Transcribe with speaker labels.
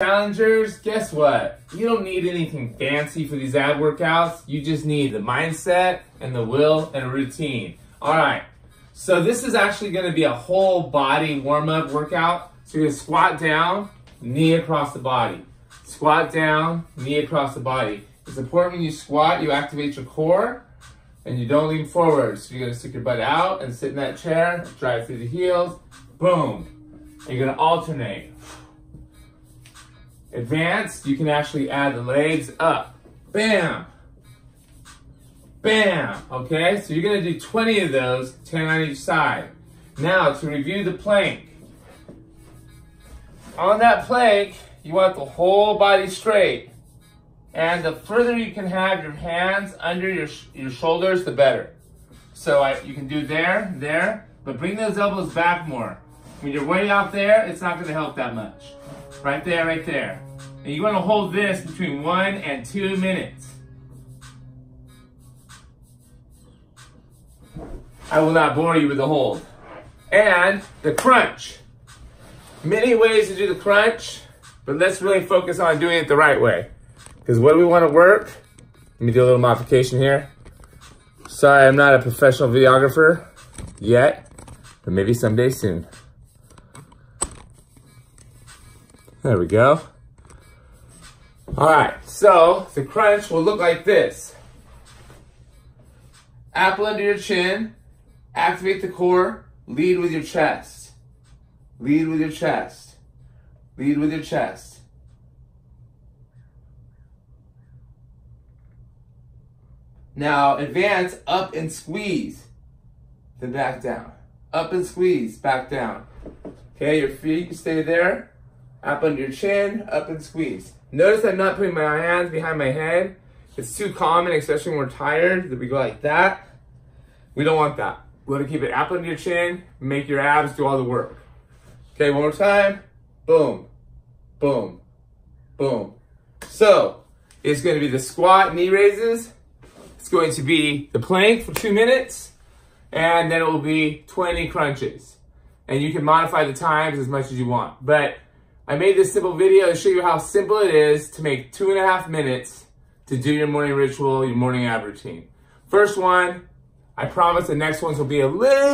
Speaker 1: Challengers, guess what? You don't need anything fancy for these ab workouts. You just need the mindset and the will and a routine. All right. So this is actually going to be a whole body warm up workout. So you're to squat down, knee across the body. Squat down, knee across the body. It's important when you squat, you activate your core and you don't lean forward. So you're to stick your butt out and sit in that chair, drive through the heels, boom. And you're going to alternate. Advanced, you can actually add the legs up. Bam. Bam. Okay, so you're gonna do 20 of those, 10 on each side. Now, to review the plank. On that plank, you want the whole body straight. And the further you can have your hands under your, your shoulders, the better. So I, you can do there, there, but bring those elbows back more. When you're way out there, it's not gonna help that much. Right there, right there. And you want to hold this between one and two minutes. I will not bore you with the hold. And the crunch. Many ways to do the crunch, but let's really focus on doing it the right way. Because what do we want to work? Let me do a little modification here. Sorry, I'm not a professional videographer yet, but maybe someday soon. There we go. All right, so the crunch will look like this. Apple under your chin, activate the core, lead with your chest. Lead with your chest. Lead with your chest. Now advance up and squeeze, then back down. Up and squeeze, back down. Okay, your feet stay there. Up under your chin, up and squeeze. Notice I'm not putting my hands behind my head. It's too common, especially when we're tired, that we go like that. We don't want that. We want to keep it up under your chin, make your abs do all the work. Okay, one more time. Boom, boom, boom. So, it's going to be the squat knee raises. It's going to be the plank for two minutes, and then it will be 20 crunches. And you can modify the times as much as you want. But I made this simple video to show you how simple it is to make two and a half minutes to do your morning ritual, your morning ab routine. First one, I promise the next ones will be a little